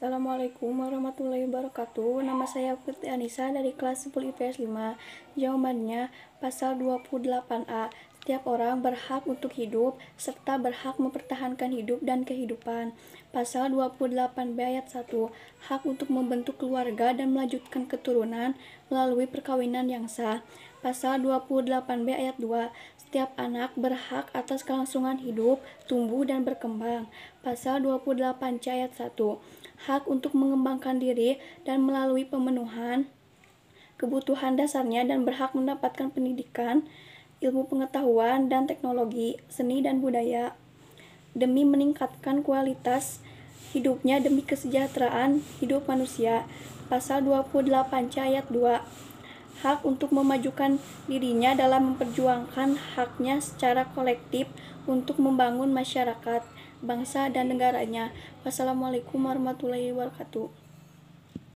Assalamualaikum warahmatullahi wabarakatuh. Nama saya Putri Anissa dari kelas 10 IPS 5. Jawabannya pasal 28A. Setiap orang berhak untuk hidup serta berhak mempertahankan hidup dan kehidupan. Pasal 28B ayat 1. Hak untuk membentuk keluarga dan melanjutkan keturunan melalui perkawinan yang sah. Pasal 28B ayat 2. Setiap anak berhak atas kelangsungan hidup, tumbuh, dan berkembang. Pasal 28C ayat 1 hak untuk mengembangkan diri dan melalui pemenuhan kebutuhan dasarnya dan berhak mendapatkan pendidikan, ilmu pengetahuan dan teknologi, seni dan budaya demi meningkatkan kualitas hidupnya demi kesejahteraan hidup manusia. Pasal 28 C ayat 2 hak untuk memajukan dirinya dalam memperjuangkan haknya secara kolektif untuk membangun masyarakat bangsa dan negaranya. Wassalamualaikum warahmatullahi wabarakatuh.